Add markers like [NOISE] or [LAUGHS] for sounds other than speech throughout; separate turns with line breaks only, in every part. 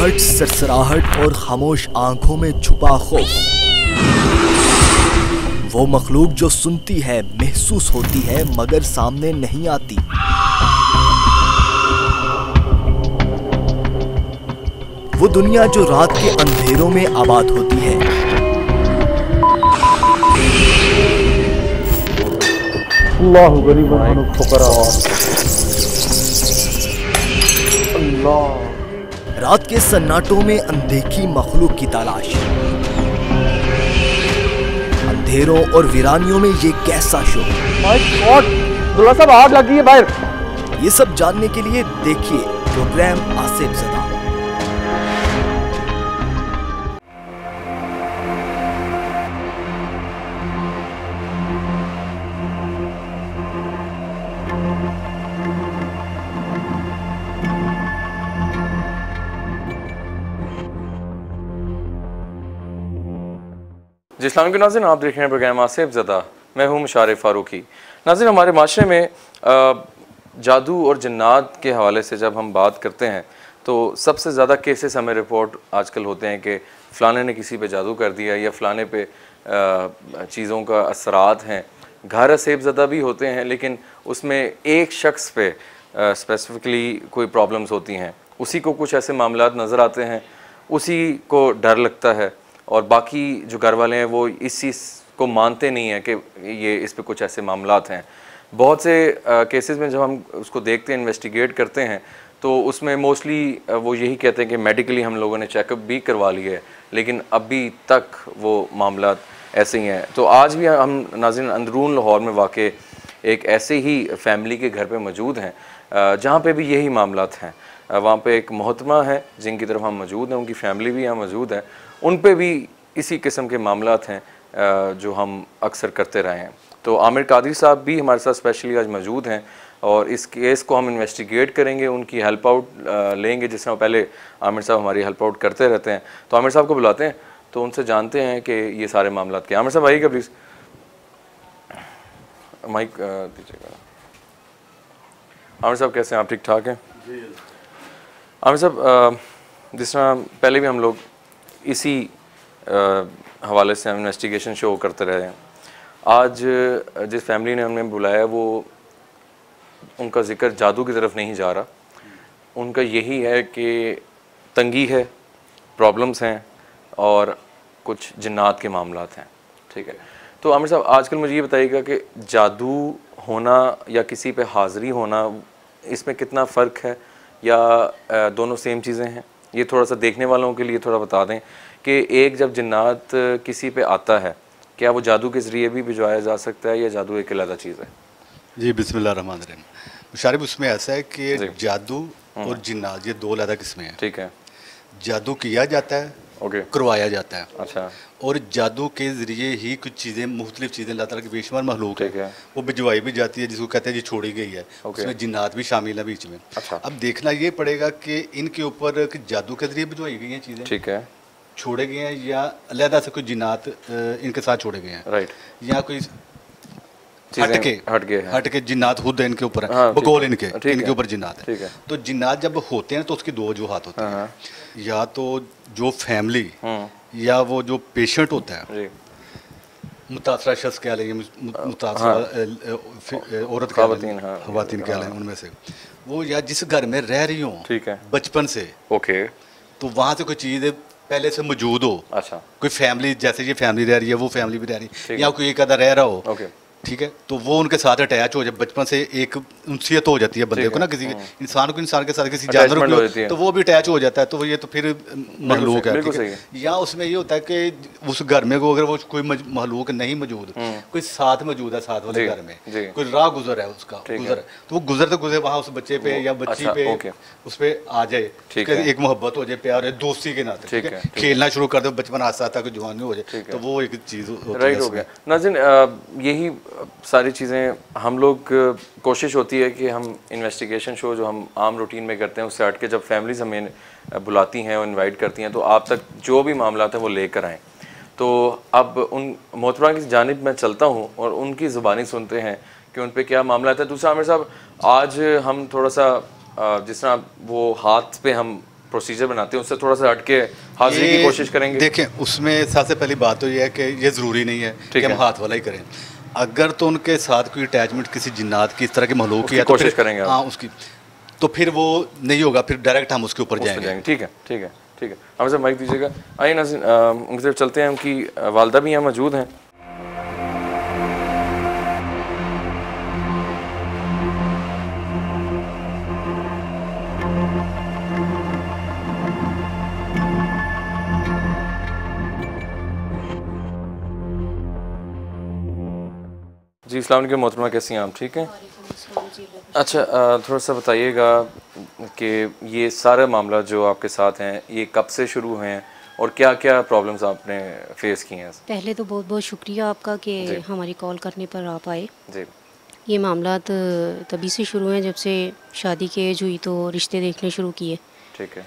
घबराहट सरसराहट और खामोश आँखों में छुपा खौफ। वो मखलूक जो सुनती है, महसूस होती है, मगर सामने नहीं आती। वो दुनिया जो रात के अंधेरों में आबाद होती है।
अल्लाह गरीब अल्लाह।
रात के सन्नाटों में अनदेखी मखलूक की तलाश। अंधेरों और वीरानियों में ये कैसा शो
साहब आग लगी है बाहर।
ये सब जानने के लिए देखिए प्रोग्राम आसिफ जदा
जी इस्लाम के नाजिन आप देख रहे हैं प्रोग्राम आसिफ ज़दा मैं हूँ मुशार फ़ारूकी। नाजिन हमारे माशरे में जादू और जन्नात के हवाले से जब हम बात करते हैं तो सबसे ज़्यादा केसेस हमें रिपोर्ट आजकल होते हैं कि फ़लाने ने किसी पे जादू कर दिया या फ़लाने पे चीज़ों का असरात हैं। घर असेब ज़दा भी होते हैं, लेकिन उसमें एक शख्स पे स्पेसिफ़िकली कोई प्रॉब्लम्स होती हैं। उसी को कुछ ऐसे मामला नज़र आते हैं, उसी को डर लगता है। और बाकी जो घर वाले हैं, वो इस चीज़ को मानते नहीं हैं कि ये इस पर कुछ ऐसे मामलात हैं। बहुत से केसेस में जब हम उसको देखते हैं इन्वेस्टिगेट करते हैं तो उसमें मोस्टली वो यही कहते हैं कि मेडिकली हम लोगों ने चेकअप भी करवा लिया है, लेकिन अभी तक वो मामला ऐसे ही हैं। तो आज भी हम नाजिन अंदरून लाहौर में वाक़ एक ऐसे ही फैमिली के घर पे मौजूद हैं जहाँ पे भी यही मामला हैं। वहाँ पे एक मोहतरमा है, जिनकी तरफ़ हम मौजूद हैं, उनकी फैमिली भी यहाँ मौजूद है उन पे भी इसी किस्म के मामला हैं जो हम अक्सर करते रहे हैं। तो आमिर कादरी साहब भी हमारे साथ स्पेशली आज मौजूद हैं और इस केस को हम इन्वेस्टिगेट करेंगे उनकी हेल्प आउट लेंगे जिस तरह पहले आमिर साहब हमारी हेल्प आउट करते रहते हैं। तो आमिर साहब को बुलाते हैं तो उनसे जानते हैं कि ये सारे मामला क्या आमिर साहब आइएगा प्लीज़ माइक दीजिएगा। आमिर साहब कैसे हैं? आप ठीक ठाक हैं आमिर साहब जिस तरह पहले भी हम लोग इसी हवाले से हम इन्वेस्टिगेशन शो करते रहे हैं। आज, जिस फैमिली ने हमें बुलाया, वो उनका ज़िक्र जादू की तरफ़ नहीं जा रहा। उनका यही है कि तंगी है प्रॉब्लम्स हैं और कुछ जन्नात के मामलात हैं, ठीक है? तो आमिर साहब, आजकल मुझे ये बताइएगा कि जादू होना या किसी पे हाज़िरी होना, इसमें कितना फ़र्क है या दोनों सेम चीज़ें हैं? ये थोड़ा सा देखने वालों के लिए थोड़ा बता दें कि एक जब जन्नात किसी पे आता है क्या वो जादू के ज़रिए भी भिजवाया जा सकता है या जादू एक अलग चीज़ है?
जी बिस्मिल्लाह शारिफ उसमें ऐसा है कि जादू और जिन्नात ये दो अलग किस्में हैं।
ठीक है।
जादू किया जाता है
ओके
करवाया जाता है।
अच्छा।
और जादू के ज़रिए ही कुछ चीज़ें मुख्तलिफ़ चीज़ें अल्लाह ताला की बेशुमार महलूक है। वो भिजवाई भी जाती है जिसको कहते हैं जी छोड़ी गई है। उसमें जिन्नात भी शामिल है बीच में।
अच्छा।
अब देखना ये पड़ेगा कि इनके ऊपर जादू के ज़रिए भिजवाई गई है चीज़ें।
ठीक है।
छोड़े गए हैं या अलहदा से कुछ जिन्नात इनके साथ छोड़े गए हैं।
राइट
या कोई
चीज़ें
हट के
हट गए हैं।
हट के जिन्नात खुद इनके ऊपर है।
हाँ, ठीक
इनके इनके ऊपर जिन्नात है।
है।
तो जिन्नात जब होते हैं तो उसकी दो वजूहत होती
हाँ,
हैं या तो जो फैमिली
हम्म।
या वो जो पेशेंट होता है मुतासरा शख्स कह लें मुतासरा
हाँ।
औरत
हाँ।
खवातीन कह लें उनमें से। वो या जिस घर में रह रही हो
ठीक है।
बचपन से
ओके।
तो वहाँ से कोई चीज़ पहले से मौजूद हो।
अच्छा।
कोई फैमिली जैसे ये फैमिली रह रही है वो फैमिली भी रह रही है।
है।
या कोई एक आधा रह रहा हो ठीक है? तो वो उनके साथ अटैच हो जाए बचपन से एक उनसीयत हो जाती है बंदे को ना किसी के। इंसान को इंसान के साथ किसी जानवर
हो है।
को तो वो भी अटैच हो जाता है तो ये तो फिर महलूक है है? या उसमें ये होता है कि उस घर में को अगर वो कोई महलूक नहीं मौजूद कोई साथ मौजूद है साथ वाले घर में कोई राह गुजर है उसका गुजर तो वो गुजरते गुजरे वहाँ उस बच्चे पे या बच्ची
अच्छा,
पे उस पे आ जाए
है।
एक मोहब्बत हो जाए प्यार है दोस्ती के नाते
है,
है
है।
खेलना शुरू कर दे बचपन आस्ता आस्ता कोई जवानी हो जाए तो वो एक चीज़
राइट हो गया। नाजिन यही सारी चीज़ें हम लोग कोशिश होती है कि हम इन्वेस्टिगेशन शो जो हम आम रूटीन में करते हैं उससे हट के जब फैमिलीज़ हमें बुलाती हैं और इनवाइट करती हैं तो आप तक जो भी मामला है वो लेकर आएँ। तो अब उन मोहतरमा की जानब मैं चलता हूँ और उनकी ज़ुबानी सुनते हैं कि उन पर क्या मामला था। दूसरा आमिर साहब आज हम थोड़ा सा जिस तरह वो हाथ पे हम प्रोसीजर बनाते हैं उससे थोड़ा सा हट के हाजिरी की कोशिश करेंगे।
देखें उसमें सबसे पहली बात तो ये है कि ये ज़रूरी नहीं है कि हम हाथ वाला ही करें। अगर तो उनके साथ कोई अटैचमेंट किसी जिन्नात की इस तरह के महलूक की तो
कोशिश करेंगे
हाँ उसकी। तो फिर वो नहीं होगा फिर डायरेक्ट हम उसके ऊपर जाएँगे।
ठीक है ठीक है ठीक है। हमें सर माइक दीजिएगा। आइए नाजिन उनकी तरफ़ चलते हैं। उनकी वालदा भी यहाँ मौजूद हैं। जी इस्लाम के मोहतरमा कैसी हैं आप? ठीक हैं? अच्छा थोड़ा सा बताइएगा कि ये सारा मामला जो आपके साथ हैं ये कब से शुरू हैं और क्या क्या प्रॉब्लम्स आपने फेस की हैं?
पहले तो बहुत बहुत शुक्रिया आपका कि हमारी कॉल करने पर आप आए।
जी।
ये मामला तभी से शुरू हैं जब से शादी की एज हुई तो रिश्ते देखने शुरू किए।
ठीक है।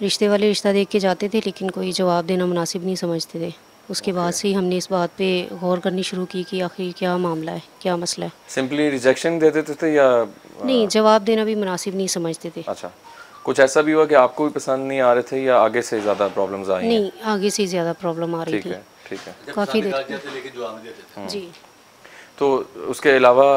रिश्ते वाले रिश्ता देख के जाते थे लेकिन कोई जवाब देना मुनासिब नहीं समझते थे। उसके बाद से ही हमने इस बात पे गौर करनी शुरू की कि आखिर क्या मामला है क्या मसला है।
सिंपली रिजेक्शन दे देते थे या
नहीं जवाब देना भी मुनासिब नहीं समझते थे।
अच्छा। कुछ ऐसा भी हुआ कि आपको भी पसंद नहीं आ रहे थे या आगे से ज़्यादा प्रॉब्लम्स आई हैं?
नहीं आगे से ज़्यादा प्रॉब्लम आ रही
ठीक है ठीक है।
थी काफ़ी देर
थे
जी।
तो उसके अलावा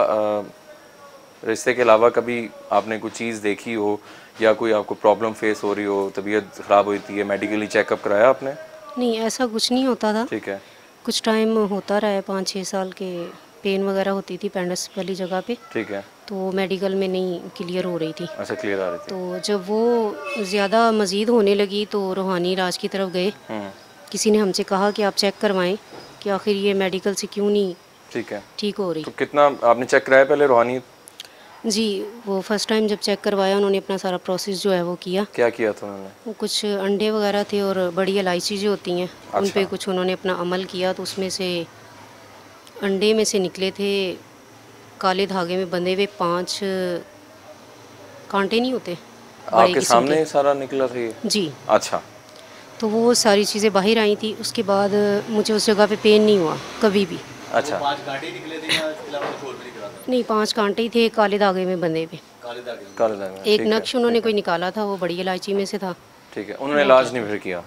रिश्ते के अलावा कभी आपने कोई चीज़ देखी हो या कोई आपको प्रॉब्लम फेस हो रही हो तबीयत ख़राब हुई थी मेडिकली चेकअप कराया आपने?
नहीं ऐसा कुछ नहीं होता था।
ठीक है।
कुछ टाइम होता रहा है पाँच छः साल के पेन वगैरह होती थी पेंडस वाली जगह पे।
ठीक है।
तो मेडिकल में नहीं क्लियर हो रही थी।
अच्छा क्लियर आ रही थी।
तो जब वो ज़्यादा मज़ीद होने लगी तो रूहानी राज की तरफ़ गए।
हम्म।
किसी ने हमसे कहा कि आप चेक करवाएँ कि आखिर ये मेडिकल से क्यों नहीं
ठीक है।
ठीक हो रही।
तो कितना आपने चेक कराया पहले रूहानी?
जी वो फ़र्स्ट टाइम जब चेक करवाया उन्होंने अपना सारा प्रोसेस जो है वो किया।
क्या किया था उन्होंने?
वो कुछ अंडे वगैरह थे और बड़ी इलायची जो होती हैं
अच्छा।
उन पर कुछ उन्होंने अपना अमल किया तो उसमें से अंडे में से निकले थे काले धागे में बंधे हुए पाँच कांटे नहीं होते?
आपके सामने सारा निकला था ये?
जी।
अच्छा।
तो वो सारी चीज़ें बाहर आई थी उसके बाद मुझे उस जगह पे पेन नहीं हुआ कभी भी।
अच्छा।
नहीं पाँच कांटे ही थे काले धागे में बंधे हुए
काले धागे
काले
एक नक्श उन्होंने कोई निकाला था वो बड़ी इलायची में से था।
ठीक है उन्होंने इलाज नहीं फिर किया?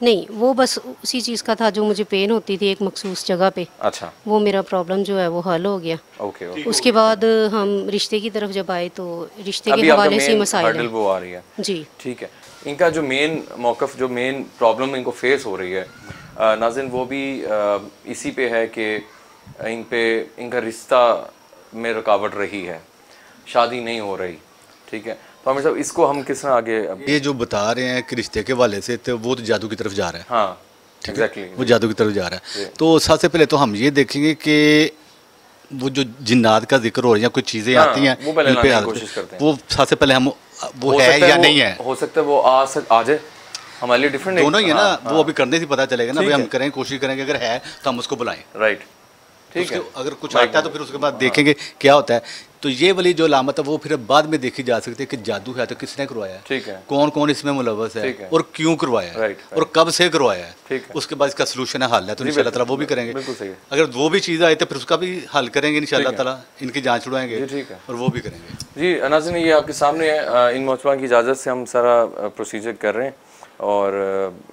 नहीं वो बस उसी चीज़ का था जो मुझे पेन होती थी एक मखसूस जगह पे।
अच्छा।
वो मेरा प्रॉब्लम जो है वो हल हो गया।
Okay okay.
उसके बाद हम रिश्ते की तरफ़ जब आए तो रिश्ते के हवाले से मसाइल
वो आ रही है।
जी।
ठीक है। इनका जो मेन मौकफ जो मेन प्रॉब्लम इनको फेस हो रही है नाज़िन वो भी इसी पे है कि इन पे इनका रिश्ता में रुकावट रही है। शादी नहीं हो रही ठीक है? तो हमें सब इसको हम किस तरह आगे
ये जो बता रहे हैं कि रिश्ते के हवाले से तो वो तो जादू की तरफ़ जा रहा है।
हाँ एग्जैक्टली
वो जादू की तरफ़ जा रहा है। तो सबसे पहले तो हम ये देखेंगे कि वो जो जिन्नात का ज़िक्र हो रहा है या कोई चीज़ें
हाँ,
आती हैं
वो पहले लाने की कोशिश करते हैं।
वो सबसे पहले हम वो
है
या नहीं है?
हो सकता है वो आ सक आ जाए। हमारे लिए डिफरेंट
दोनों ही है ना वो अभी करने से पता चलेगा ना भाई हम करें कोशिश करेंगे अगर है तो हम उसको बुलाएँ।
राइट ठीक है।
अगर कुछ आता है तो फिर उसके बाद देखेंगे क्या होता है। तो ये वाली जो लामत है वो फिर बाद में देखी जा सकती है कि जादू है तो किसने करवाया है।
ठीक है।
कौन कौन इसमें मुलवस है
है।
और क्यों करवाया है और कब से करवाया है। उसके बाद इसका सोल्यूशन है हल है तो ताला वो भी करेंगे।
है।
अगर वो भी चीज़ आए तो फिर उसका भी हल करेंगे
है।
ताला इनकी जाँच
है।
और वो भी करेंगे।
जी नाजिन ये आपके सामने है इन मौजूदा की इजाज़त से हम सारा प्रोसीजर कर रहे हैं। और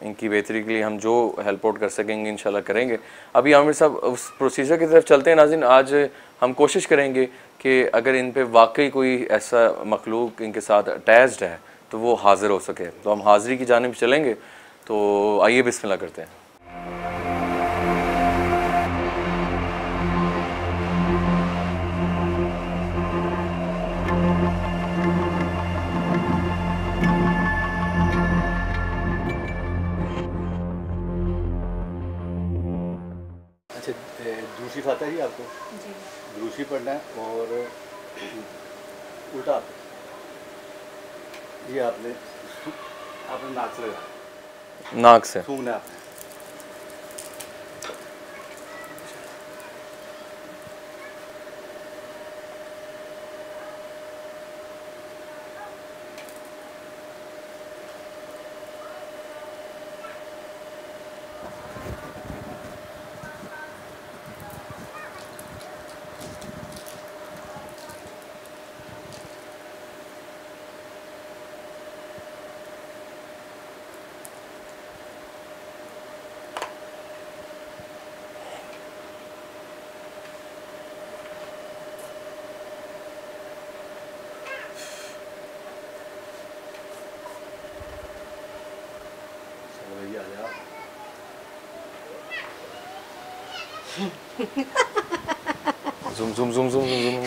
इनकी बेहतरी के लिए हम जो हेल्प आउट कर सकेंगे, इंशाल्लाह करेंगे। अभी आमिर साहब, उस प्रोसीजर की तरफ़ चलते हैं नाजिन आज हम कोशिश करेंगे कि अगर इन पर वाकई कोई ऐसा मखलूक इनके साथ अटैच्ड है तो वो हाजिर हो सके। तो हम हाजिरी की जानब चलेंगे तो आइए बिस्मिल्लाह करते हैं।
है आपको? दूसरी पढ़ना है और उल्टा ये आपने आपने नाक से लगा
नाक से?
सूंघना है आपने।
Zoom zoom zoom zoom zoom zoom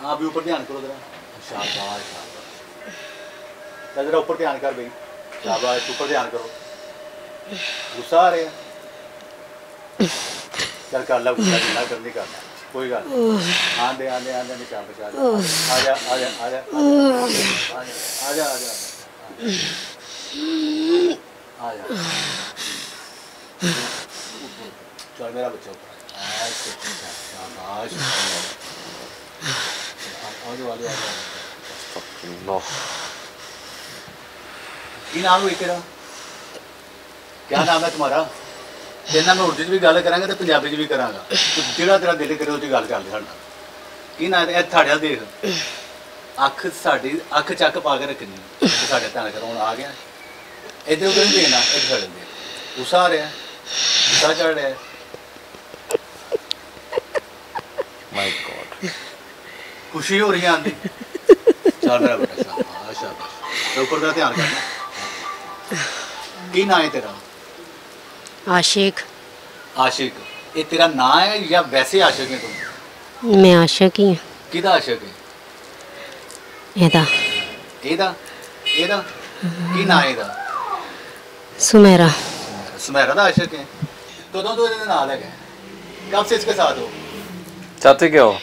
हाँ अभी ऊपर ध्यान करो जरा। शाबाश शाबाश। जरा ऊपर ध्यान कर भाई। शाबाश, ऊपर ध्यान करो। गुस्सा आ रहा है। चल कर ला, गुस्सा जितना करनी करना कोई गल नहीं। आंदे आंदे आंदे निशान बचा आ जा आ जा आ जा आ जा आ जा आ जा। ਆ ਨਾਮ ਹੈ ਤੁਹਾਡਾ ਤੇਨਾਂ 'ਚ ਵੀ ਗੱਲ ਕਰਾਂਗਾ ਤੇ ਪੰਜਾਬੀ 'ਚ ਵੀ ਕਰਾਂਗਾ ਜਿਹੜਾ ਤੇਰਾ ਦਿਲ ਕਰੇ ਉਹ 'ਚ ਗੱਲ ਕਰਦੇ ਸਾਡਾ ਕੀ ਨਾਮ ਹੈ ਤੁਹਾਡਾ ਦੇਖ ਅੱਖ ਸਾਡੀ ਅੱਖ ਚੱਕ ਪਾ ਕੇ ਰੱਖਣੀ ਸਾਡੇ ਤਾਂ ਕਰਉਣ ਆ ਗਿਆ इधर उधर नहीं देखना इधर साइड देख उसा आ रहा है उसा चढ़ रहा है।
माय गॉड
खुशी हो रही है आंधी चल रहा है बेटा अच्छा तो ऊपर का ध्यान करना की ना है तेरा?
आशिक।
आशिक। ये तेरा ना है या वैसे आशिक है तुम
मैं आशिक ही
हूँ। किदा आशिक
है? एदा
एदा एदा की ना है एदा
सुमेरा।
सुमेरा ना आशिक हैं दोनों दो दिन अलग हैं। कब से इसके साथ हो?
चाहते क्या हो?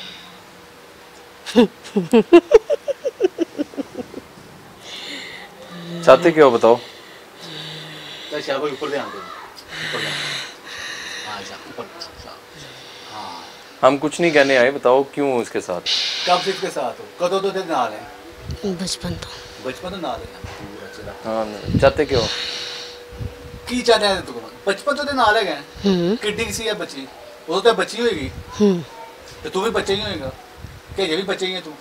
चाहते क्या हो बताओ।
तो हाँ, हाँ।
हम कुछ नहीं कहने आए बताओ क्यों इसके साथ?
कब से इसके साथ हो? कदों तो दिन आ रहे
बचपन तो।
बचपन तो आ रहे
हाँ चाहते क्यों
ਕੀ ਚਾਹਦੇ ਤੂੰ? ਬਚਪਨ ਤੋਂ ਤੇ ਨਾਲ ਹੈਗਾ। ਕਿੱਡੀ ਸੀ ਇਹ ਬੱਚੀ? ਉਹ ਤਾਂ ਬੱਚੀ ਹੋਏਗੀ।
ਹੂੰ।
ਤੇ ਤੂੰ ਵੀ ਬੱਚਾ ਹੀ ਹੋਏਗਾ। ਕਿ ਜੇ ਵੀ ਬੱਚਾ ਹੀ ਹੈ ਤੂੰ?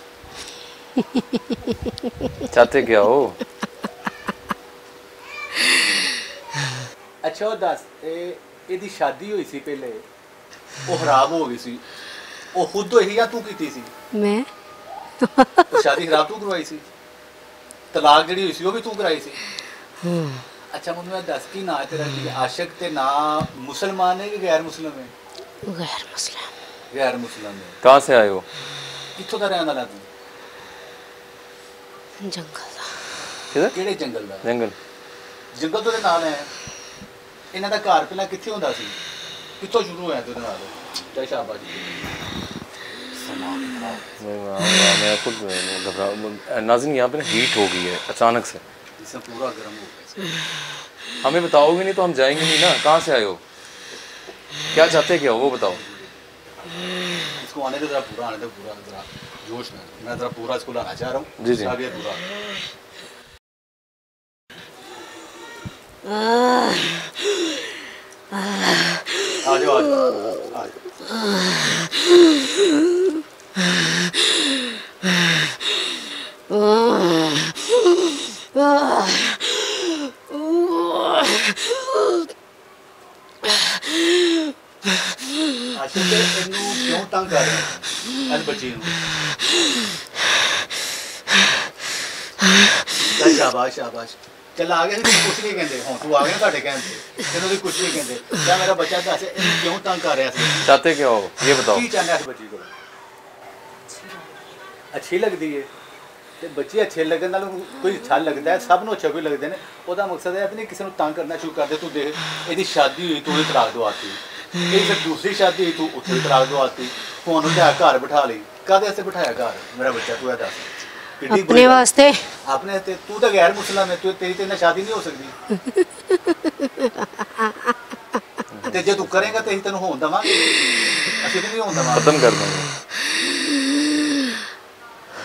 ਚਾਹਤੇ ਗਿਆ ਹੋ
ਅੱਛਾ ਉਹ ਦੱਸ ਇਹ ਇਹਦੀ ਸ਼ਾਦੀ ਹੋਈ ਸੀ ਪਹਿਲੇ। ਉਹ ਖਰਾਬ ਹੋ ਗਈ ਸੀ। ਉਹ ਖੁਦ ਹੋਈ ਜਾਂ ਤੂੰ ਕੀਤੀ ਸੀ। ਮੈਂ? ਸ਼ਾਦੀ ਖਰਾਬ ਤੂੰ ਕਰਵਾਈ ਸੀ। ਤਲਾਕ ਜਿਹੜੀ ਹੋਈ ਸੀ ਉਹ ਵੀ ਤੂੰ ਕਰਾਈ ਸੀ।
ਹੂੰ।
ਅੱਛਾ ਮੈਨੂੰ ਇਹ ਦੱਸ ਕੀ ਨਾਂ ਹੈ ਤੇਰਾ ਕੀ ਆਸ਼ਿਕ ਤੇ ਨਾਂ ਮੁਸਲਮਾਨ ਹੈ ਕਿ ਗੈਰ ਮੁਸਲਮ ਹੈ
गैर मुस्लिम
ਗੈਰ ਮੁਸਲਮ ਹੈ
कहाँ से आए हो
ਕਿੱਥੋਂ ਦਾ ਰਹਿਣ ਵਾਲਾ ਤੂੰ
जंगल दा
किधर
ਕਿਹੜੇ ਜੰਗਲ ਦਾ
जंगल
ਜੰਗਲ ਤੋਂ ਦੇ ਨਾਲ ਹੈ ਇਹਨਾਂ ਦਾ ਘਰ ਪਹਿਲਾਂ ਕਿੱਥੇ ਹੁੰਦਾ ਸੀ ਕਿੱਥੋਂ ਸ਼ੁਰੂ ਹੋਇਆ ਤੇਰੇ ਨਾਲ ਜੈ ਸ਼ਾਬਾਸ਼
मैं मैं खुद घबरा नाजिन यहाँ पे ना हीट हो गई है अचानक से
जिससे पूरा गर्म हो गया।
हमें बताओगे नहीं तो हम जाएँगे नहीं ना? कहाँ से आए हो? क्या चाहते क्या हो? वो बताओ।
इसको आने दो जरा पूरा आने दो पूरा जरा जोश में मैं जरा पूरा इसको लाना चाह रहा हूँ।
जी, जी।
पूरा। आ जाओ आ जाओ। आ जाओ ਆਸ਼ਿਕ ਇਹਨੂੰ ਕਿਉਂ ਤੰਗ ਕਰ ਰਿਹਾ ਅੱਜ ਬੱਚੀ ਨੂੰ ਚੱਲ ਸ਼ਾਬਾਸ਼ ਸ਼ਾਬਾਸ਼ ਚੱਲ ਆ ਗਿਆ ਤੂੰ ਕੁਛ ਨਹੀਂ ਕਹਿੰਦੇ ਹੁਣ ਤੂੰ ਆ ਗਿਆ ਤੁਹਾਡੇ ਕਹਿੰਦੇ ਤੈਨੂੰ ਵੀ ਕੁਛ ਨਹੀਂ ਕਹਿੰਦੇ ਜਾਂ ਮੇਰਾ ਬੱਚਾ ਦੱਸ ਇਹਨੂੰ ਕਿਉਂ ਤੰਗ ਕਰ ਰਿਹਾ ਸੀ
चाहते क्या हो ये बताओ
ਕੀ ਚਾਹੁੰਦਾ ਇਸ ਬੱਚੀ ਕੋਲ ਅੱਛੀ ਲੱਗਦੀ ਹੈ ਤੇ ਬੱਚੇ ਅੱਛੇ ਲੱਗਣ ਨਾਲ ਕੋਈ ਅੱਛਾ ਲੱਗਦਾ ਸਭ ਨੂੰ ਅੱਛਾ ਕੋਈ ਲੱਗਦੇ ਨੇ। ਉਹਦਾ ਮਕਸਦ ਹੈ ਕਿ ਕਿਸੇ ਨੂੰ ਤੰਗ ਕਰਨਾ ਸ਼ੁਰੂ ਕਰ ਦੇ ਤੂੰ ਦੇਖ ਇਹਦੀ ਸ਼ਾਦੀ ਹੋਈ ਤੂੰ ਇਹ ਤਲਾਕ ਦਵਾਤੀ ਇਹ ਫਿਰ ਦੂਸਰੀ ਸ਼ਾਦੀ ਹੋਈ ਤੂੰ ਉੱਥੇ ਤਲਾਕ ਦਵਾਤੀ ਫੋਨ ਉਹਦੇ ਘਰ ਬਿਠਾ ਲਈ। ਕਾਹਦੇ ਵਾਸਤੇ ਬਿਠਾਇਆ ਘਰ? ਮੇਰਾ ਬੱਚਾ ਤੂੰ ਇਹ ਦੱਸ। ਆਪਣੇ
ਵਾਸਤੇ।
ਆਪਣੇ ਤੇ ਤੂੰ ਤਾਂ ਗੈਰ ਮੁਸਲਮਾਨ ਹੈ ਤੂੰ ਤੇਰੀ ਤੇ ਨਾ ਸ਼ਾਦੀ ਨਹੀਂ ਹੋ ਸਕਦੀ। [LAUGHS] ਤੇ ਜੇ ਤੂੰ ਕਰੇਗਾ ਤੇ ਅਸੀਂ ਤੈਨੂੰ ਹੋਣ ਦਵਾਂਗੇ। ਅਸੀਂ ਤੇ ਹੋਣ ਦਵਾਂਗੇ। ਖਤਮ ਕਰ ਦਾਂਗੇ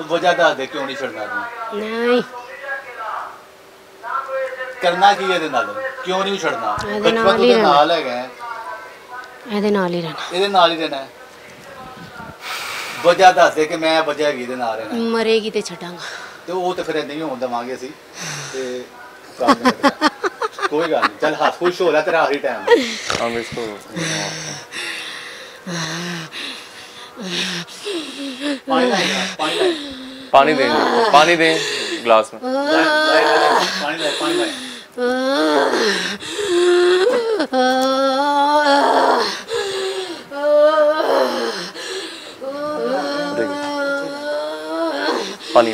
ਵਜ੍ਹਾ ਦੱਸ ਦੇ ਕਿਉਂ ਨਹੀਂ ਛੱਡਣਾ ਤੂੰ
ਨਹੀਂ
ਕਰਨਾ ਕੀ ਇਹਦੇ ਨਾਲ ਕਿਉਂ ਨਹੀਂ ਛੱਡਣਾ ਬਚਪਨ ਤੋਂ ਨਾਲ ਹੈਗਾ
ਇਹਦੇ ਨਾਲ ਹੀ ਰਹਿਣਾ
ਇਹਦੇ ਨਾਲ ਹੀ ਰਹਿਣਾ ਵਜ੍ਹਾ ਦੱਸ ਦੇ ਕਿ ਮੈਂ ਵਜ੍ਹਾ ਕੀ ਇਹਦੇ ਨਾਲ ਰਹਿਣਾ
ਮਰੇਗੀ ਤੇ ਛੱਡਾਂਗਾ
ਤੇ ਉਹ ਤੇ ਫਿਰ ਨਹੀਂ ਹੋਣ ਦਵਾਂਗੇ ਅਸੀਂ ਤੇ ਕੋਈ ਗੱਲ ਨਹੀਂ ਚੱਲ ਹੱਸ ਖੁਸ਼ ਹੋ ਰਿਹਾ ਤੇਰਾ ਆਖਰੀ ਟਾਈਮ ਆ ਮਿਸ ਕੋ
पानी दें पानी दें। ग्लास में।
पानी
दें पानी पानी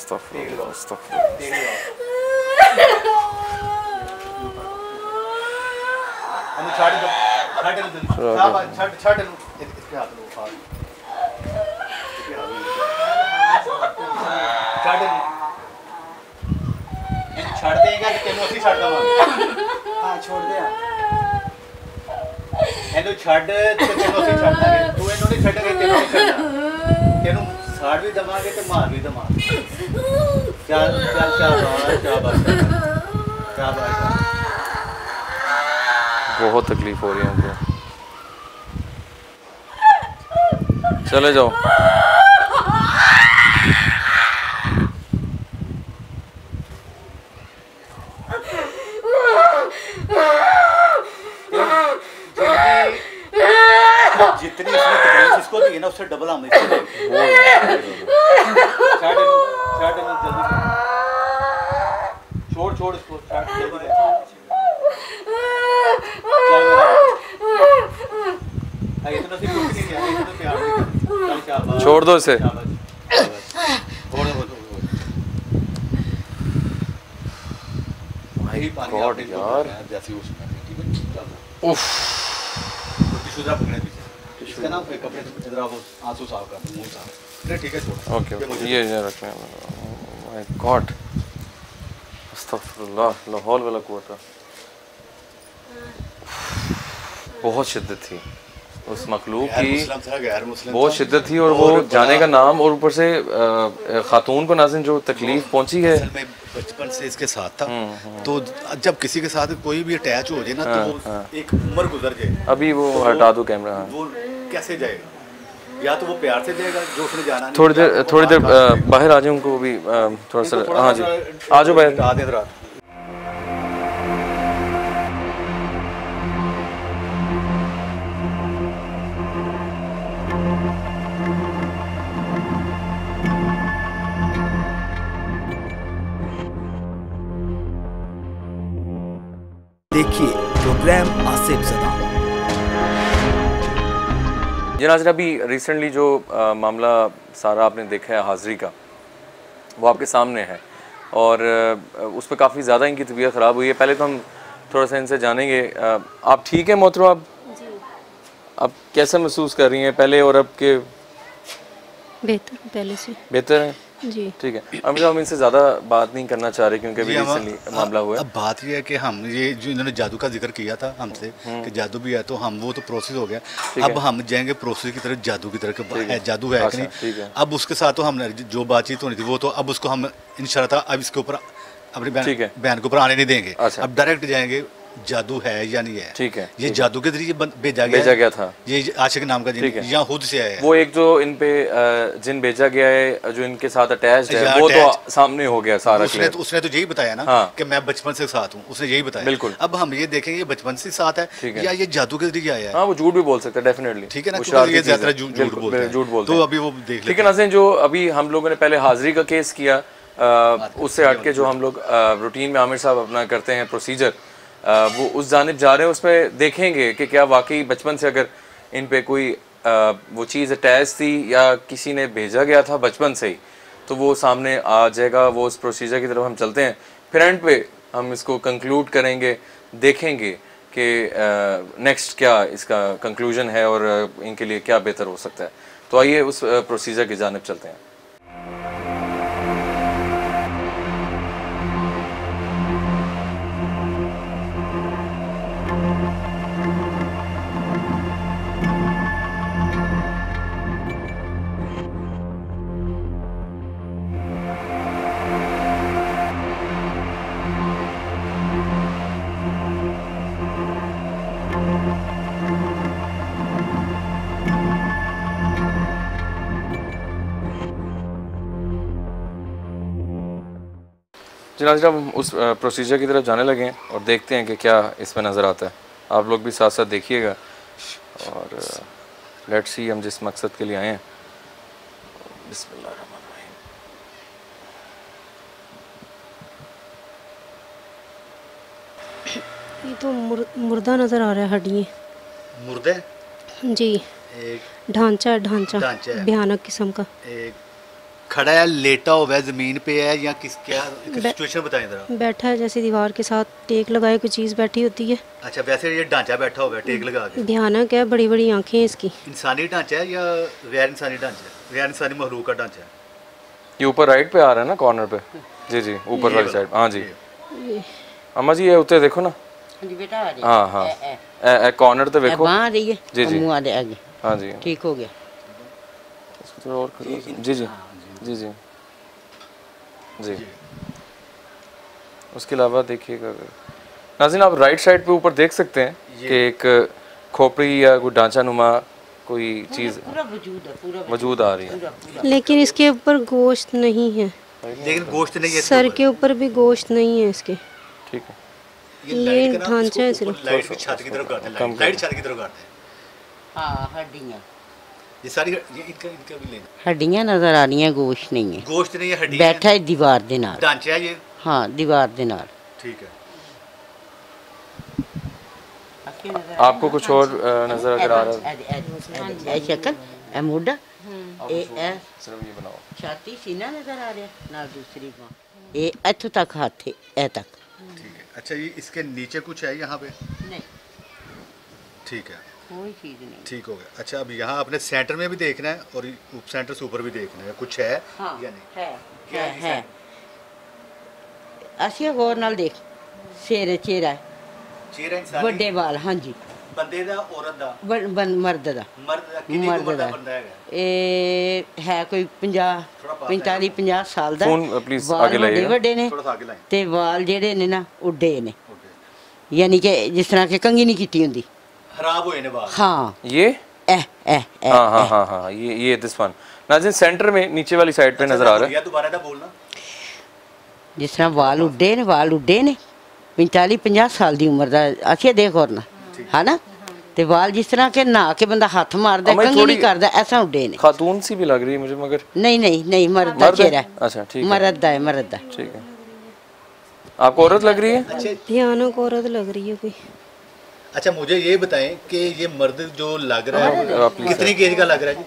अस्तगफुरुल्लाह अस्तगफुरुल्लाह अस्तगफुरुल्लाह
ਦੇਖ ਲਿਆ ਹਮ ਛੱਡ ਦੋ ਛੱਡ ਨੂੰ ਦਿਲ ਸਾਬਾ ਛੱਡ ਛੱਡ ਨੂੰ इसके हाथ लो हाथ इसके हाथ लो ਛੱਡ ਨੂੰ ਇਹ ਛੱਡ ਦੇਗਾ ਤੇ ਤੈਨੂੰ ਅਸੀਂ ਛੱਡ ਦਵਾਂਗੇ ਹਾਂ ਛੋੜ ਦੇ ਇਹਨੂੰ ਛੱਡ ਤੇ ਤੈਨੂੰ ਅਸੀਂ ਛੱਡ ਦਾਂਗੇ ਤੂੰ ਇਹਨੂੰ ਨਹੀਂ ਛੱਡੇਗਾ ਤੈਨੂੰ ਨਹੀਂ ਛੱਡਣਾ ਤੈਨੂੰ भी तो मार भी दमागे क्या क्या क्या बात क्या बात क्या बात
बहुत तकलीफ़ हो रही है हमको। चले जाओ।
है ना उससे डबल हम छाड़ छाड़ इन्हें, जल्दी कर। छोड़ छोड़ इसको छाड़
दो इसे। गॉड यार।
जैसे उसमें है।
उफ
टिश्यू जरा पकड़े पीछे इसका ना फिर कपड़े से जरा आँसू साफ़ कर मुँह साफ़ ठीक है छोड़।
ओके
ये
ओके ये ये रखने माय गॉड अस्तगफुरुल्लाह ला हौल वला बहुत शिद्दत थी। उस मखलूक की
था
बहुत शिद्दत थी और वो जाने का नाम और ऊपर से खातून को नाजिन जो तकलीफ़ पहुँची है।
बचपन से इसके साथ था। तो जब किसी के साथ कोई भी अटैच हो जाए ना तो एक उम्र गुजर जाए।
अभी वो हटा दो कैमरा। हाँ।
कैसे जाएगा? या तो वो प्यार से जाएगा जो उसने जाना नहीं
थोड़ी देर थोड़ी देर बाहर आ जाओ उनको भी थोड़ा सा हाँ जी। आ जाओ बाहर।
दे जरा।
देखिए प्रोग्राम आसिफ जदा
ये नाजर अभी रिसेंटली जो आ, मामला सारा आपने देखा है हाजिरी का वो आपके सामने है और आ, उस पर काफ़ी ज़्यादा इनकी तबीयत ख़राब हुई है। पहले तो हम थोड़ा सा इनसे जानेंगे आ, आप ठीक है मोहतरम आप? आप कैसा महसूस कर रही हैं पहले और अब के?
बेहतर पहले से।
बेहतर हैं?
जी।
ठीक है। अब हम इनसे ज़्यादा बात नहीं करना चाह रहे क्योंकि अभी रिसेंटली मामला हुआ है।
अब बात ये है कि हम ये जो इन्होंने जादू का ज़िक्र किया था हमसे कि जादू भी है तो हम वो तो प्रोसेस हो गया। अब हम जाएँगे प्रोसेस की तरफ़ जादू की तरफ़ जादू है कि
अच्छा,
नहीं? अब उसके साथ तो हमने जो बातचीत होनी थी वो तो अब उसको हम इंशाल्लाह अब इसके ऊपर अपने। बहन के ऊपर आने नहीं देंगे।
अच्छा।
अब डायरेक्ट जाएँगे जादू है या नहीं है?
ठीक है,
ये जादू के ज़रिए भेजा गया
भेजा गया था।
ये आशिक नाम का जिन यहाँ खुद से आया
वो एक जो इन पे जिन भेजा गया है जो इनके साथ अटैच है वो तो सामने हो गया सारा
उसने तो उसने तो यही बताया ना
हाँ।
कि मैं बचपन से साथ हूँ। उसने यही बताया।
बिल्कुल।
अब हम ये देखेंगे ये बचपन से साथ है या ये जादू के ज़रिए आया है?
हाँ वो झूठ भी बोल सकता है डेफिनेटली
ठीक है ना? ये ज़्यादा झूठ बोलते
बोलते
तो अभी वो देख
है नाज़रीन जो अभी हम लोगों ने पहले हाजिरी का केस किया उससे हट के जो हम लोग रूटीन में आमिर साहब अपना करते हैं प्रोसीजर वो उस जानब जा रहे हैं, उसमें देखेंगे कि क्या वाकई बचपन से अगर इन पर कोई वो चीज़ अटैच थी या किसी ने भेजा गया था बचपन से ही तो वो सामने आ जाएगा, वो उस प्रोसीजर की तरफ़ हम चलते हैं। फिर एंड पे हम इसको कंक्लूड करेंगे, देखेंगे कि नेक्स्ट क्या इसका कंक्लूजन है और इनके लिए क्या बेहतर हो सकता है। तो आइए उस प्रोसीजर की जानब चलते हैं। जनाब हम उस प्रोसीजर की तरफ़ जाने लगे हैं और देखते हैं कि क्या इसमें नज़र आता है आप लोग भी साथ साथ देखिएगा और लेट्स सी हम जिस मकसद के लिए आए हैं।
ये तो मुर, मुर्दा नज़र आ रहा है हड्डियाँ
मुर्दे?
जी। है ढांचा।
ढांचा
भयानक किस्म का।
एक खड़ा है लेटा हुआ है ज़मीन पे है या किस क्या सिचुएशन बताएँ ज़रा।
बैठा है जैसे दीवार के साथ टेक लगाए कोई चीज़ बैठी होती है।
अच्छा वैसे ये ढांचा बैठा हुआ है टेक लगा के।
भयानक है बड़ी बड़ी आँखें हैं इसकी।
इंसानी ढांचा है या गैर इंसानी ढांचा है? गैर इंसानी मखलूक का ढांचा है।
ये ऊपर राइट पे आ रहा है ना कॉर्नर पे? जी जी ऊपर वाली साइड हाँ जी। अम्मा जी ये उतर देखो ना।
हाँ जी बेटा आ
रही है। हाँ हाँ। कॉर्नर तो देखो।
आ रही
है। जी
जी।
हाँ जी। ठीक हो गया। जी जी। जी जी। जी। उसके अलावा देखिएगा अगर। नाजिन आप राइट साइड पे ऊपर देख सकते हैं कि एक खोपड़ी या कोई ढांचा नुमा कोई चीज़ मौजूद आ रही है।
लेकिन इसके ऊपर गोश्त नहीं है।
लेकिन गोश्त नहीं है
सर के ऊपर भी गोश्त नहीं है इसके।
ठीक है।
ये
ढांचा है सिर्फ़।
लाइट छत की तरफ़ करते हैं लाइट छत की तरफ़ करते हैं।
हाँ हड्डियाँ।
ये सारी ये इनका इनका भी लेना
ਹੱਡੀਆਂ ਨਜ਼ਰ ਆ ਰਹੀਆਂ ਗੋਸ਼ਤ ਨਹੀਂ ਹੈ
गोश्त नहीं है हड्डी
ਬੈਠਾ ਹੈ ਦੀਵਾਰ ਦੇ ਨਾਲ
ढांचा है ये
ਹਾਂ ਦੀਵਾਰ ਦੇ ਨਾਲ
ठीक है
आपको कुछ और अ, नज़र अगर आ रहा है
ਇਹ ਸ਼ਕਲ ਇਹ ਮੋਢਾ ਇਹ ਇਹ
सिर्फ ये बनाओ
ਛਾਤੀ ਸੀਨਾ ਨਜ਼ਰ ਆ ਰਿਹਾ ਨਾਲ ਦੂਸਰੀ ਬਾਂਹ ਇਹ ਇੱਥੋਂ ਤੱਕ ਹੱਥ ਹੈ ਇਹ ਤੱਕ
ठीक है अच्छा ये इसके नीचे कुछ है यहाँ पे
ਨਹੀਂ
ठीक है
ਕੋਈ ਚੀਜ਼ ਨਹੀਂ
ठीक हो गया अच्छा अब यहाँ अपने सेंटर में भी देखना है और उप सेंटर से ऊपर भी देखना है कुछ है
ਹਾਂ
या नहीं
ਹੈ ਹੈ ਹੈ ਅਸੀਂ ਗੌਰ ਨਾਲ ਦੇਖ ਸਿਰ ਚਿਹਰਾ
चेहरा इंसानी
ਵੱਡੇ ਵਾਲ ਹਾਂਜੀ
बंदे दा औरत दा
ਬੰ- ਬੰ- ਮਰਦ ਦਾ
मर्द दा कितनी
मर्द
उम्र दा
दा।
बंदा है
ਇਹ ਹੈ ਕੋਈ 50
ਥੋੜ੍ਹਾ ਪਾਸ
45 50 ਸਾਲ ਦਾ
ਫੋਨ, uh, please,
ਵਾਲ
ਆਗੇ ਲਾਈਏਗਾ।
ਵੱਡੇ ਵੱਡੇ ਨੇ
थोड़ा सा आगे लाएं
ਤੇ ਵਾਲ ਜਿਹੜੇ ਨੇ ਨਾ ਉੱਡੇ ਨੇ
ओके
ਯਾਨੀ ਕਿ ਜਿਸ ਤਰ੍ਹਾਂ ਕਿ ਕੰਗੀ ਨਹੀਂ ਕੀਤੀ ਹੁੰਦੀ
खराब हुए ने बाल
ਹਾਂ
ये
ਇਹ ਇਹ ਇਹ
हाँ हाँ हाँ हाँ ये ये दिस वन नाजिन सेंटर में नीचे वाली साइड पे नज़र आ रहा है
या दोबारा दा बोलना
ਜਿਸ ਤਰ੍ਹਾਂ ਵਾਲ ਉੱਡੇ ਨੇ ਵਾਲ ਉੱਡੇ ਨੇ 45 50 ਸਾਲ ਦੀ ਉਮਰ ਦਾ ਅਸੀਂ ਦੇਖ ਹੋਰ ਨਾ ਹਨਾ ਤੇ ਵਾਲ ਜਿਸ ਤਰ੍ਹਾਂ ਕਿ ਨਹਾ ਕੇ ਬੰਦਾ ਹੱਥ ਮਾਰਦਾ
ਅਮਾ,
ਕੰਗੀ ਨਹੀਂ
ਥੋੜੀ-
ਕਰਦਾ ਐਸਾ ਉੱਡੇ ਨੇ
खातून सी भी लग रही है मुझे मगर
ਨਹੀਂ ਨਹੀਂ ਨਹੀਂ ਮਰਦ ਦਾ
मर्द है?
ਚਿਹਰਾ
अच्छा ठीक है
ਮਰਦ ਦਾ ਹੈ ਮਰਦ ਦਾ
ठीक है आपको औरत लग रही है
भयानक औरत लग रही है कोई
अच्छा मुझे ये बताएँ कि ये मर्द जो लग रहा है कितनी केज का लग रहा है?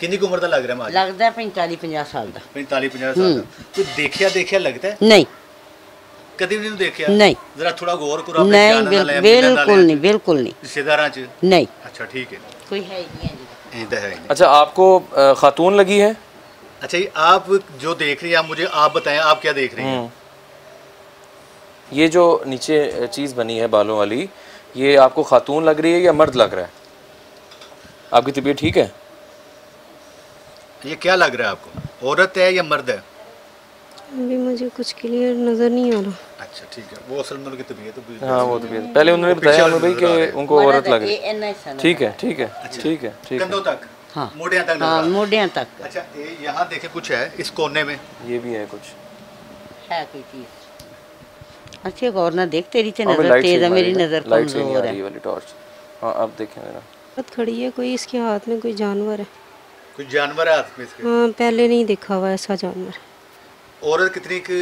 किन्नी उम्र का लग रहा है लगता
है पैंताली पंजा साल का।
पैंताली पंजा साल तो देखिया? देखिया लगता है। नहीं अच्छा, तो
अच्छा, आपको खातून लगी है?
अच्छा आप जो देख रही है आप क्या देख रहे हैं? हम्म।
ये जो नीचे चीज़ बनी है बालों वाली ये आपको ख़ातून लग रही है या मर्द लग रहा है? आपकी तबीयत ठीक है?
ये क्या लग रहा है आपको? औरत है या मर्द है?
अभी मुझे कुछ क्लियर नज़र नहीं आ रहा।
अच्छा ठीक है। वो असल में उनकी तबीयत तो
हाँ वो तबीयत। पहले उन्होंने बताया भाई कि उनको औरत लग रही
है। अच्छा,
ठीक है ठीक है ठीक है ठीक है।
हाँ।
मोडिया तक
हाँ मोडिया
हाँ, तक। अच्छा ये यहाँ देखे कुछ है इस कोने में।
ये भी है कुछ।
है कोई चीज़? ਅੱਛੀ गौर ना देख तेरी ते
हाँ,
नज़र तेज है मेरी नज़र
से
कमज़ोर है।
वाली टॉर्च हाँ अब देखें जरा
औरत खड़ी है कोई इसके हाथ में कोई जानवर है?
कुछ जानवर है हाथ में इसके?
हाँ पहले नहीं देखा हुआ ऐसा जानवर।
औरत कितनी की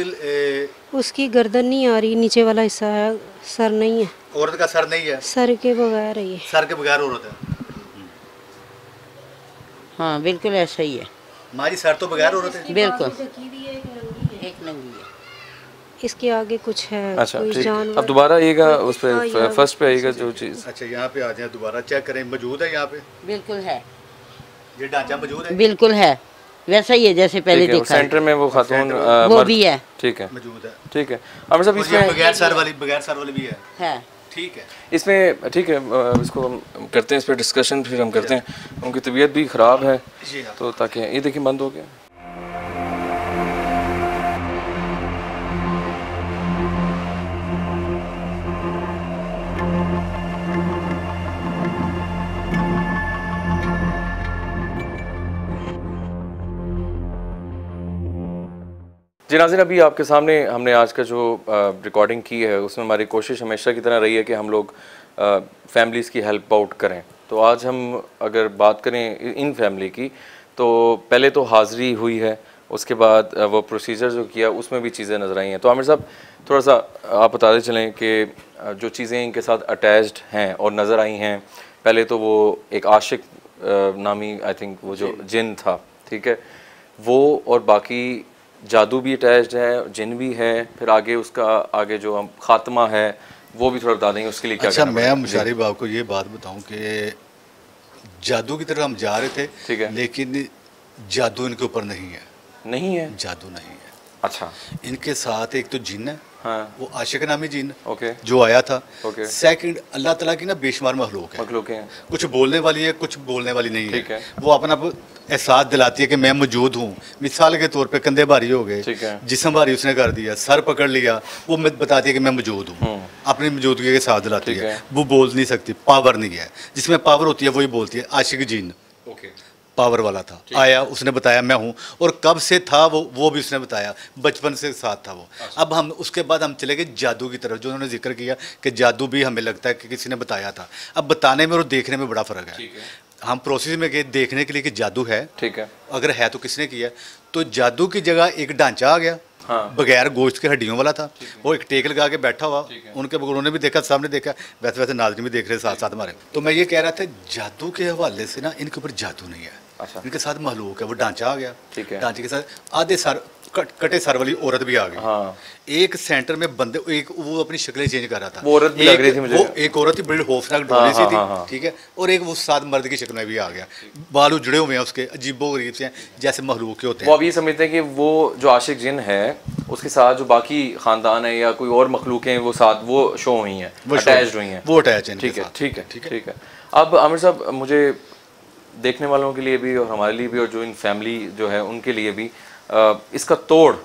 उसकी गर्दन नहीं आ रही नीचे वाला हिस्सा है सर नहीं है।
औरत का सर नहीं है?
सर के बगैर है ये।
सर के बगैर औरत है?
हाँ बिल्कुल ऐसा ही है।
हमारी सर तो बगैर औरत है?
बिल्कुल।
इसके आगे कुछ है
अच्छा
कोई
अब दोबारा आइएगा उस
हाँ,
पर फ़र्स्ट पे आइएगा जो चीज़।
अच्छा यहाँ पे आ जाए दोबारा चेक करें। मौजूद है यहाँ पे?
बिल्कुल है।
ये ढांचा मौजूद है?
बिल्कुल है। वैसा ही है जैसे पहले देखा है।
सेंटर में वो खातून
वो भी है।
ठीक है।
मौजूद है।
ठीक है। अमर साहब इसमें
बगैर सर वाली बगैर सर वाली भी है?
है।
ठीक है।
इसमें ठीक है इसको हम करते हैं इस पर डिस्कशन फिर हम करते हैं। उनकी तबीयत भी ख़राब है
हाँ।
तो ताकि ये देखिए बंद हो गया। जी नाजिन अभी आपके सामने हमने आज का जो रिकॉर्डिंग की है उसमें हमारी कोशिश हमेशा की तरह रही है कि हम लोग फैमिलीज़ की हेल्प आउट करें। तो आज हम अगर बात करें इन फैमिली की तो पहले तो हाज़िरी हुई है उसके बाद वो प्रोसीजर जो किया उसमें भी चीज़ें नज़र आई हैं। तो आमिर साहब थोड़ा सा आप बताते चलें कि जो चीज़ें इनके साथ अटैच्ड हैं और नज़र आई हैं पहले तो वो एक आशिक नामी आई थिंक वो जो। जिन था ठीक है? वो और बाकी जादू भी अटैच्ड है जिन भी है फिर आगे उसका आगे जो हम खात्मा है वो भी थोड़ा बता देंगे उसके लिए क्या
अच्छा मैं
मुशारी
बाब को ये बात बताऊँ कि जादू की तरफ़ हम जा रहे थे
ठीक है।
लेकिन जादू इनके ऊपर नहीं है।
नहीं है?
जादू नहीं है।
अच्छा।
इनके साथ एक तो जिन है।
हाँ।
वो आशिक नामी जीन
ओके।
जो आया था।
ओके।
सेकंड अल्लाह तला की ना बेशुमार मखलूक है।
मखलूक हैं।
कुछ बोलने वाली है कुछ बोलने वाली नहीं
ठीक है।
वो अपना एहसास दिलाती है कि मैं मौजूद हूँ। मिसाल के तौर पे कंधे भारी हो गए। जिसम भारी उसने कर दिया सर पकड़ लिया। वो मैं बताती है कि मैं मौजूद हूँ। अपनी मौजूदगी के साथ दिलाती है।
है।
वो बोल नहीं सकती पावर नहीं है। जिसमें पावर होती है वही बोलती है आशिक जीन पावर वाला था। आया उसने बताया मैं हूँ। और कब से था वो वो भी उसने बताया। बचपन से साथ था वो।
अच्छा।
अब हम उसके बाद हम चले गए जादू की तरफ़ जो उन्होंने ज़िक्र किया कि जादू भी हमें लगता है कि किसी ने बताया था। अब बताने में और देखने में बड़ा फ़र्क है। हम प्रोसेस में गए देखने के लिए कि जादू है।
ठीक है।
अगर है तो किसने किया? तो जादू की जगह एक ढांचा आ गया।
हाँ।
बगैर गोश्त के हड्डियों वाला था। वो एक टेक लगा के बैठा हुआ। उनके उन्होंने भी देखा सामने देखा। वैसे वैसे नाजरी भी देख रहे साथ साथ हमारे। तो मैं ये कह रहा था जादू के हवाले से ना इनके ऊपर जादू नहीं है।
अच्छा।
इनके साथ महलूक है वो ढांचा आ गया
ठीक है।
ढांचे के साथ आधे सर कट, कटे सर वाली औरत भी आ गई
हाँ।
एक सेंटर में बंदे एक वो अपनी शक्लें चेंज कर रहा था
वो औरत भी लग रही थी मुझे।
वो एक औरत ही बड़ी खौफनाक डोली
हाँ,
सी
हाँ,
थी
हाँ, हाँ।
ठीक है और एक वो सात मर्द की शक्ल में भी आ गया बाल उजड़े हुए हैं उसके अजीबो गरीब से जैसे महलूक के होते
वो
हैं
अब ये समझते हैं कि वो जो आशिक जिन है उसके साथ जो बाकी खानदान है या कोई और मखलूक हैं वो साथ वो शो हुई हैं
वो
अटैच्ड हुई हैं
वो अटैच है
ठीक है ठीक है
ठीक है
अब आमिर साहब मुझे देखने वालों के लिए भी और हमारे लिए भी और जो इन फैमिली जो है उनके लिए भी इसका तोड़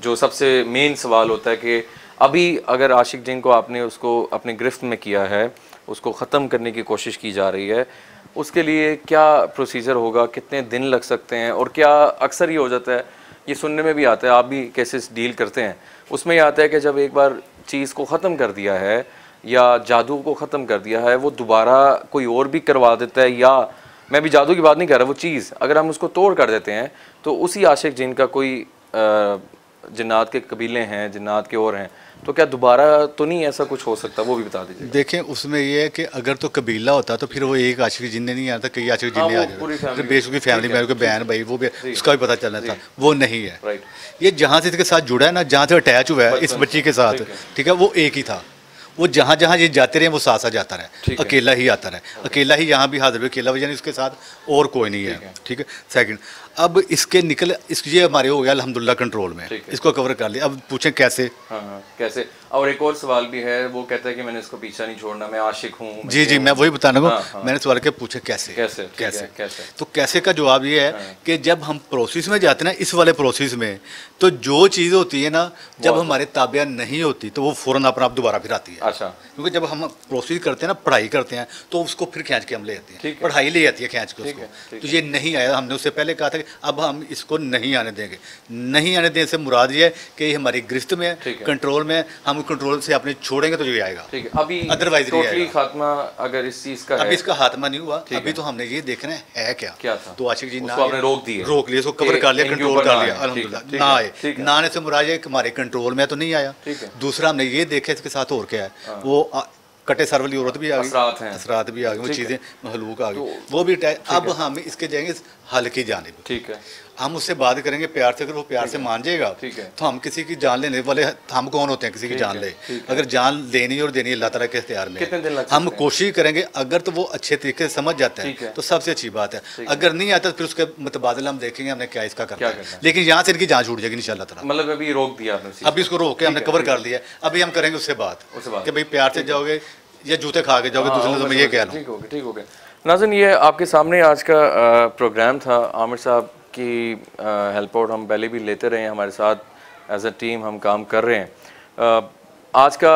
जो सबसे मेन सवाल होता है कि अभी अगर आशिक जिन को आपने उसको अपने गिरफ्त में किया है, उसको ख़त्म करने की कोशिश की जा रही है, उसके लिए क्या प्रोसीजर होगा, कितने दिन लग सकते हैं और क्या अक्सर ये हो जाता है, ये सुनने में भी आता है, आप भी केसेस डील करते हैं? उसमें ये आता है कि जब एक बार चीज़ को ख़त्म कर दिया है या जादू को ख़त्म कर दिया है, वो दोबारा कोई और भी करवा देता है या मैं भी जादू की बात नहीं कर रहा वो चीज़ अगर हम उसको तोड़ कर देते हैं तो उसी आशिक जिनका कोई अ, जिन्नात के कबीले हैं जिन्नात के और हैं तो क्या दोबारा तो नहीं ऐसा कुछ हो सकता? वो भी बता दीजिए
देखें उसमें ये है कि अगर तो कबीला होता तो फिर वो एक आशिक जिन्ने नहीं आता कई आशिक
हाँ,
जिन्ने आ
पूरी
जाते बेशुकी फैमिली में बहन भाई वो भी उसका भी पता चलना था वो नहीं है।
राइट
ये जहाँ से इसके साथ जुड़ा है ना जहाँ से अटैच हुआ है इस बच्ची के साथ
ठीक है
वो एक ही था। वो जहाँ जहाँ ये जाते रहे वो साथ साथ जाता रहे। अकेला ही आता रहे। अकेला ही यहाँ भी हाजिर अकेला यानी उसके साथ और कोई नहीं है। ठीक है। सेकंड अब इसके निकल इस ये हमारे हो गया अलहमदुल्ला कंट्रोल में। इसको कवर कर लिया। अब पूछें कैसे?
हाँ हाँ। कैसे? और एक और सवाल भी है वो कहता है कि मैंने इसको पीछा नहीं छोड़ना मैं आशिक हूँ
जी जी मैं वही बताने
हाँ, हाँ।
मैंने सवाल के पूछे कैसे
कैसे,
कैसे
कैसे?
तो कैसे का जवाब ये है
हाँ।
कि जब हम प्रोसेस में जाते हैं ना इस वाले प्रोसेस में तो जो चीज़ होती है ना जब हमारे ताबिया नहीं होती तो वो फ़ौरन अपना आप दोबारा फिर आती है
अच्छा
क्योंकि जब हम प्रोसेस करते हैं ना पढ़ाई करते हैं तो उसको फिर खींच के हम ले आते हैं। पढ़ाई ले आती है खींच के उसको तो ये नहीं आया हमने उससे पहले कहा था कि अब हम इसको नहीं आने देंगे नहीं आने देने से मुराद ये है कि हमारी गिरफ्त में। कंट्रोल में है, हम कंट्रोल से अपने छोड़ेंगे तो ये आएगा।
ठीक है अभी
नहीं
टोटली खात्मा अगर इस चीज़ का
अभी इसका हाथमा नहीं हुआ अभी तो हमने ये देखना है है क्या?
क्या था?
तो आशिक जी ना
आपने रोक दिए।
रोक लिया इसको कवर कर लिया कंट्रोल कर लिया
है,
ना आए। ना आने से मुराद ये हमारे कंट्रोल में तो नहीं आया। दूसरा हमने ये देखा इसके साथ और क्या है। वो कटे सर वाली औरत भी आ गई।
असरात
भी आ गई वो चीज़ें महलूक आ गई। वो भी अब हम इसके जाएँगे हल की जानिब।
ठीक है।
हम उससे बात करेंगे प्यार से अगर वो प्यार से मान जाएगा।
ठीक है।
तो हम किसी की जान लेने वाले हम कौन होते हैं किसी की जान ले? अगर जान लेनी और देनी अल्लाह ताला के इख्तियार में। है। हम कोशिश करेंगे अगर तो वो अच्छे तरीके से समझ जाते
है।
है। तो सबसे अच्छी बात है। अगर नहीं आता तो फिर उसके मुतबादला हम देखेंगे हमने क्या इसका करना
है।
है। लेकिन यहाँ से इनकी जान छूट जाएगी इंशाल्लाह ताला।
मतलब अभी रोक दिया
अभी इसको रोक के हमने कवर कर लिया। अभी हम करेंगे उससे बात कि भाई प्यार से जाओगे या जूते खा के जाओगे
हाँ,
दूसरे तो मैं
मैं
ये कह रहा हूँ।
ठीक हो गया ठीक हो गया। नाजन, ये आपके सामने आज का प्रोग्राम था। आमिर साहब की हेल्प आउट हम पहले भी लेते रहे हैं। हमारे साथ एज अ टीम हम काम कर रहे हैं। आज का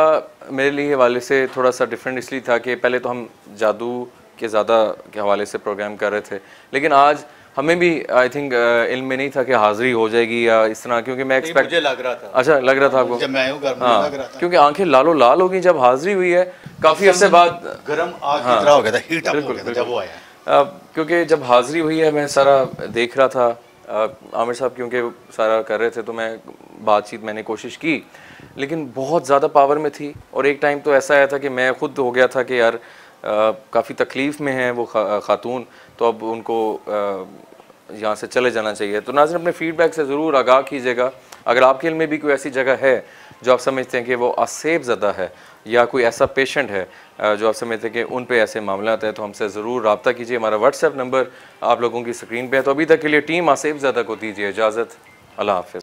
मेरे लिए हवाले से थोड़ा सा डिफरेंट इसलिए था कि पहले तो हम जादू के ज़्यादा के हवाले से प्रोग्राम कर रहे थे। लेकिन आज हमें भी आई थिंक इल्म में नहीं था कि हाज़िरी हो जाएगी या इस तरह क्योंकि मैं एक्सपेक्ट
मुझे लग रहा था।
अच्छा लग रहा था आपको?
जब मैं हूँ घर में
हाँ
लग रहा था।
क्योंकि आँखें लालो लाल हो गई जब हाजिरी हुई है काफ़ी अरसे बाद
गर्म आग की तरह हो गया था हीट अप हो गया था जब वो आया।
क्योंकि जब हाज़िरी हुई है मैं सारा देख रहा था। आमिर साहब क्योंकि सारा कर रहे थे तो मैं बातचीत मैंने कोशिश की लेकिन बहुत ज़्यादा पावर में थी। और एक टाइम तो ऐसा आया था कि मैं खुद हो गया था कि यार काफ़ी तकलीफ़ में है वो खातून। तो अब उनको यहाँ से चले जाना चाहिए। तो नाजन अपने फीडबैक से ज़रूर आगाह कीजिएगा। अगर आपके इल में भी कोई ऐसी जगह है जो आप समझते हैं कि वो असेब ज़दा है या कोई ऐसा पेशेंट है जो आप समझते हैं कि उन पे ऐसे मामला हैं तो हमसे ज़रूर रबता कीजिए। हमारा व्हाट्सएप नंबर आप लोगों की स्क्रीन पे है। तो अभी तक के लिए टीम आसेफ ज़दा को दीजिए इजाज़त। अल्लाह हाफिज़।